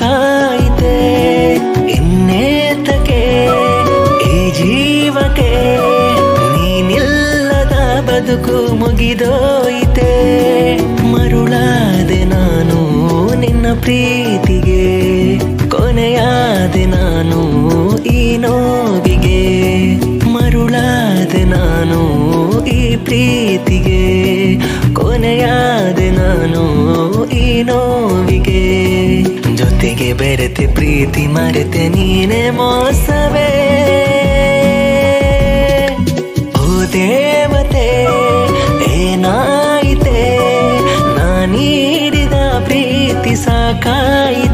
ಕಾಯಿತೆ ಇನ್ನೇತಕ್ಕೆ, ಈ ಜೀವಕ್ಕೆ ನೀನಿಲ್ಲದ ಬದುಕು ಮುಗಿದೋಯಿತೆ. ಮರುಳಾದೆ ನಾನು ನಿನ್ನ ಪ್ರೀತಿಗೆ, ಕೊನೆಯಾದೆ ನಾನು ಈ ನೋವಿಗೆ. ಮರುಳಾದೆ ನಾನು ಈ ಪ್ರೀತಿಗೆ, ಕೊನೆಯಾದೆ ನಾನು ಈ ನೋವಿಗೆ. ನಿನಗೆ ಬೆರೆತೆ ಪ್ರೀತಿ ಮರೆತೆ ನೀನೇ ಮೋಸವೇ. ಓ ದೇವತೆ ಏನಾಯಿತೆ ನಾನೀಡಿದ ಪ್ರೀತಿ ಸಾಕಾಯಿತೆ.